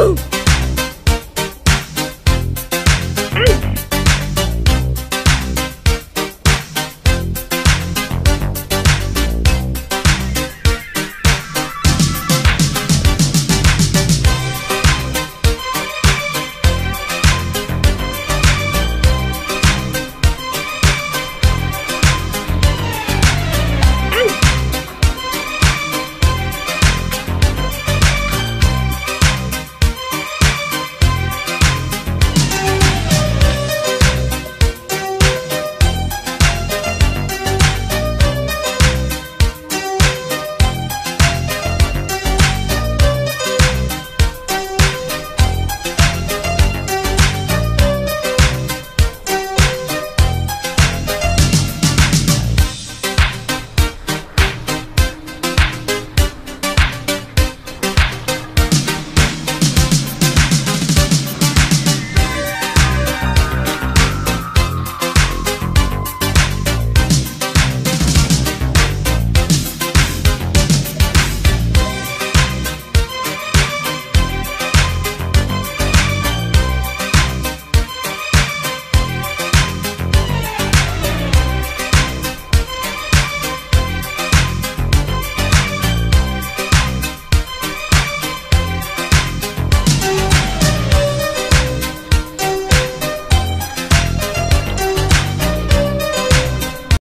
Woo!